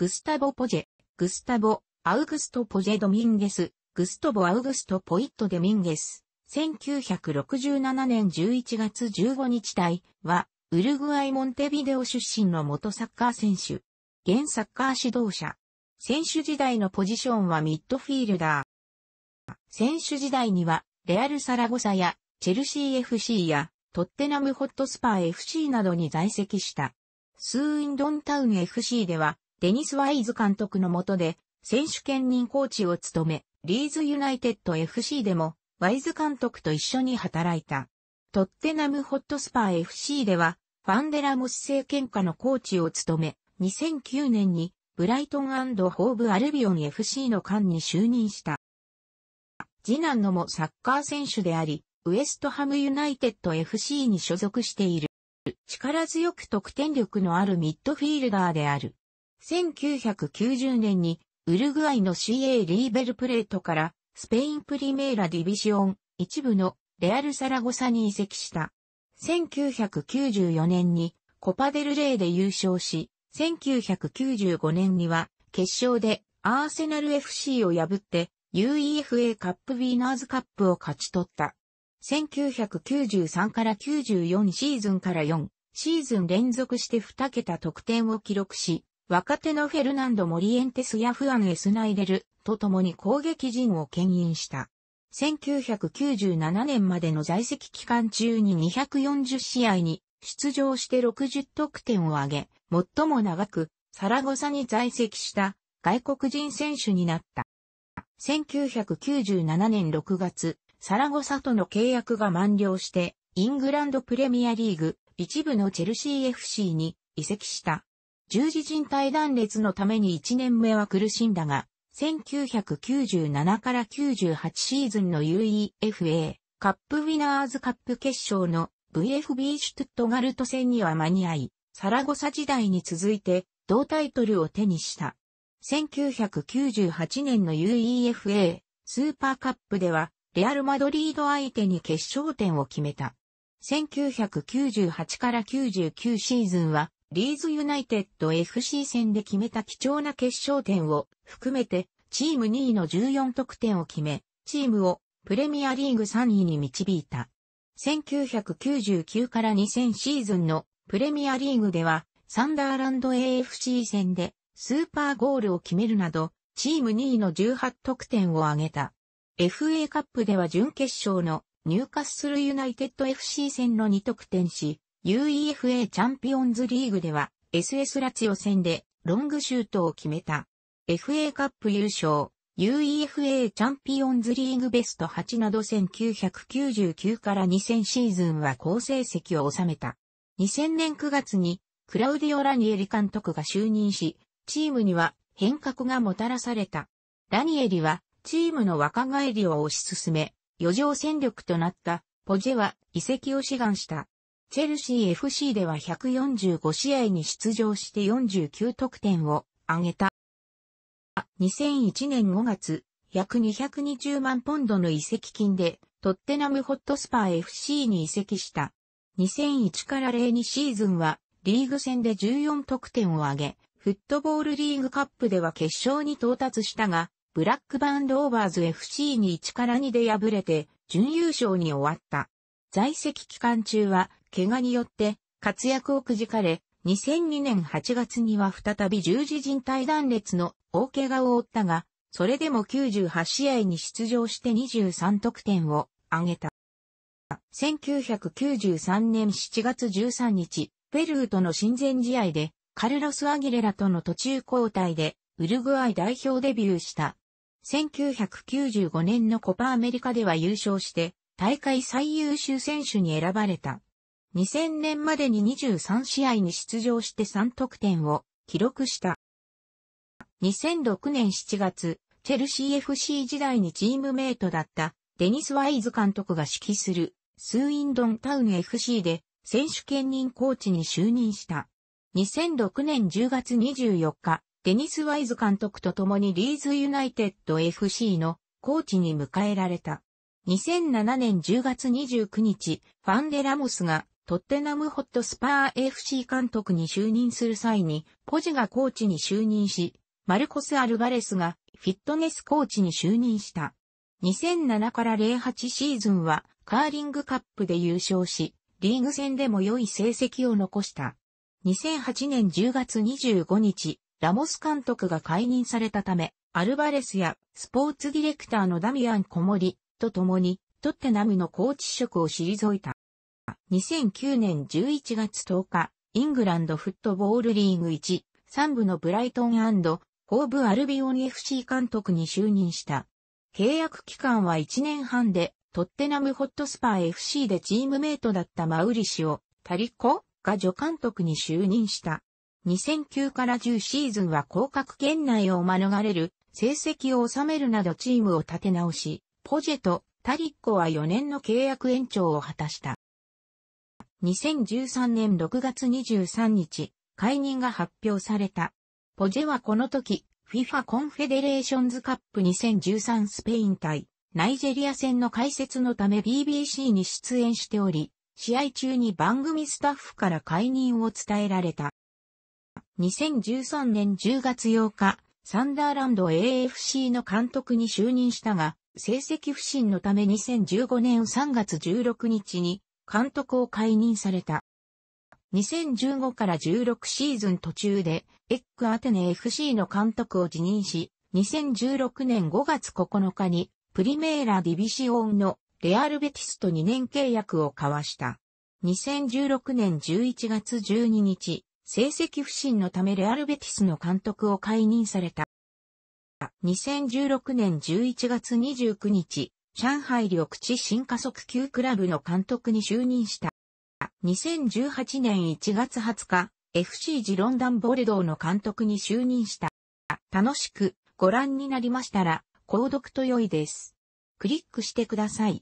グスタボ・ポジェ、グスタボ、アウグスト・ポジェ・ドミンゲス、グストボ・アウグスト・ポイット・デミンゲス。1967年11月15日隊は、ウルグアイ・モンテビデオ出身の元サッカー選手。現サッカー指導者。選手時代のポジションはミッドフィールダー。選手時代には、レアル・サラゴサや、チェルシー FC や、トッテナム・ホットスパー FC などに在籍した。スウィンドンタウン FC では、デニス・ワイズ監督の下で、選手兼任コーチを務め、リーズユナイテッド FC でも、ワイズ監督と一緒に働いた。トッテナムホットスパー FC では、ファンデラモス政権下のコーチを務め、2009年にブライトンホーブアルビオン FC の監督に就任した。次男のもサッカー選手であり、ウエストハムユナイテッド FC に所属している。力強く得点力のあるミッドフィールダーである。1990年にウルグアイの CA リーベルプレートからスペインプリメーラディビシオン一部のレアルサラゴサに移籍した。1994年にコパデルレイで優勝し、1995年には決勝でアーセナル FC を破って UEFA カップウィーナーズカップを勝ち取った。1993から94シーズンから4シーズン連続して2桁得点を記録し、若手のフェルナンド・モリエンテスやフアン・エスナイレルと共に攻撃陣を牽引した。1997年までの在籍期間中に240試合に出場して60得点を挙げ、最も長くサラゴサに在籍した外国人選手になった。1997年6月、サラゴサとの契約が満了して、イングランドプレミアリーグ、一部のチェルシー FC に移籍した。十字靭帯断裂のために1年目は苦しんだが、1997から98シーズンの UEFA カップウィナーズカップ決勝の VFB シュトットガルト戦には間に合い、サラゴサ時代に続いて同タイトルを手にした。1998年の UEFA スーパーカップではレアルマドリード相手に決勝点を決めた。1998から99シーズンはリーズユナイテッド FC 戦で決めた貴重な決勝点を含めてチーム2位の14得点を決め、チームをプレミアリーグ3位に導いた。1999から2000シーズンのプレミアリーグではサンダーランド AFC 戦でスーパーゴールを決めるなど、チーム2位の18得点を挙げた。FA カップでは準決勝のニューカッスルユナイテッド FC 戦で2得点し、UEFA チャンピオンズリーグでは SS ラツィオ戦でロングシュートを決めた。FA カップ優勝、UEFA チャンピオンズリーグベスト8など1999から2000シーズンは好成績を収めた。2000年9月にクラウディオ・ラニエリ監督が就任し、チームには変革がもたらされた。ラニエリはチームの若返りを推し進め、余剰戦力となったポジェは移籍を志願した。チェルシー FC では145試合に出場して49得点を挙げた。2001年5月、約220万ポンドの移籍金でトッテナムホットスパー FC に移籍した。2001から02シーズンはリーグ戦で14得点を挙げ、フットボールリーグカップでは決勝に到達したが、ブラックバンドオーバーズ FC に1から2で敗れて準優勝に終わった。在籍期間中は怪我によって活躍をくじかれ、2002年8月には再び十字靭帯断裂の大怪我を負ったが、それでも98試合に出場して23得点を挙げた。1993年7月13日、ペルーとの親善試合で、カルロス・アギレラとの途中交代で、ウルグアイ代表デビューした。1995年のコパアメリカでは優勝して、大会最優秀選手に選ばれた。2000年までに23試合に出場して3得点を記録した。2006年7月、チェルシー FC 時代にチームメイトだったデニス・ワイズ監督が指揮するスウィンドンタウン FC で選手兼任コーチに就任した。2006年10月24日、デニス・ワイズ監督と共にリーズ・ユナイテッド FC のコーチに迎えられた。2007年10月29日、ファンデラモスがトッテナムホットスパー FC 監督に就任する際に、ポジがコーチに就任し、マルコス・アルバレスがフィットネスコーチに就任した。2007から08シーズンはカーリングカップで優勝し、リーグ戦でも良い成績を残した。2008年10月25日、ラモス監督が解任されたため、アルバレスやスポーツディレクターのダミアン・コモリと共に、トッテナムのコーチ職を退いた。2009年11月10日、イングランドフットボールリーグ1、3部のブライトンホーブアルビオン FC 監督に就任した。契約期間は1年半で、トッテナムホットスパー FC でチームメイトだったマウリシオ、タリコが助監督に就任した。2009から10シーズンは降格圏内を免れる成績を収めるなどチームを立て直し、ポジェとタリッコは4年の契約延長を果たした。2013年6月23日、解任が発表された。ポジェはこの時、FIFA コンフェデレーションズカップ2013スペイン対ナイジェリア戦の解説のため BBC に出演しており、試合中に番組スタッフから解任を伝えられた。2013年10月8日、サンダーランド AFC の監督に就任したが、成績不振のため2015年3月16日に監督を解任された。2015から16シーズン途中で、エックアテネ FC の監督を辞任し、2016年5月9日にプリメーラ・ディビシオンのレアル・ベティスと2年契約を交わした。2016年11月12日、成績不振のためレアル・ベティスの監督を解任された。2016年11月29日、上海緑地新加速級クラブの監督に就任した。2018年1月20日、FC ジロンダンボルドーの監督に就任した。楽しくご覧になりましたら、購読と良いです。クリックしてください。